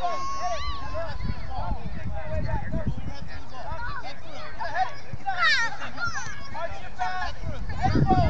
Get the ball!